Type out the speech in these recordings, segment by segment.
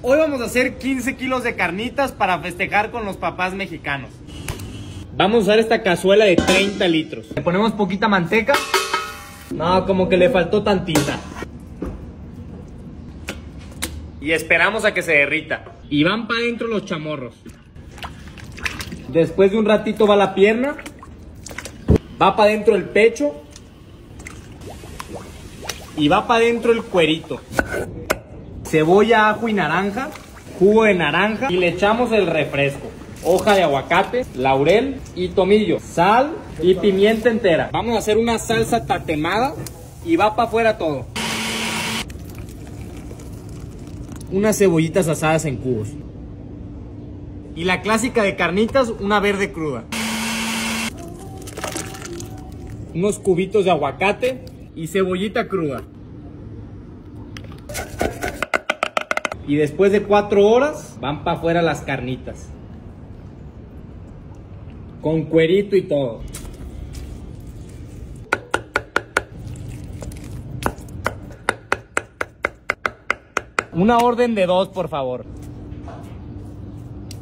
Hoy vamos a hacer 15 kilos de carnitas para festejar con los papás mexicanos. Vamos a usar esta cazuela de 30 litros. Le ponemos poquita manteca. No, como que le faltó tantita. Y esperamos a que se derrita. Y van para adentro los chamorros. Después de un ratito va la pierna. Va para adentro el pecho. Y va para adentro el cuerito. Cebolla, ajo y naranja. Jugo de naranja. Y le echamos el refresco. Hoja de aguacate, laurel y tomillo. Sal y pimienta entera. Vamos a hacer una salsa tatemada. Y va para afuera todo. Unas cebollitas asadas en cubos. Y la clásica de carnitas, una verde cruda. Unos cubitos de aguacate y cebollita cruda. Y después de cuatro horas van para afuera las carnitas. Con cuerito y todo. Una orden de dos, por favor.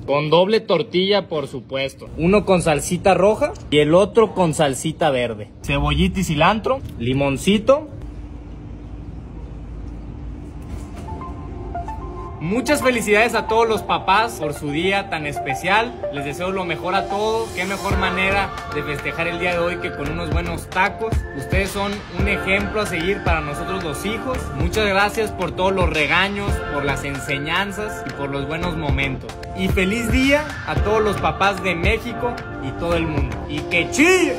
Con doble tortilla, por supuesto. Uno con salsita roja y el otro con salsita verde. Cebollita y cilantro, limoncito. Muchas felicidades a todos los papás por su día tan especial. Les deseo lo mejor a todos. Qué mejor manera de festejar el día de hoy que con unos buenos tacos. Ustedes son un ejemplo a seguir para nosotros los hijos. Muchas gracias por todos los regaños, por las enseñanzas y por los buenos momentos. Y feliz día a todos los papás de México y todo el mundo. Y que chille.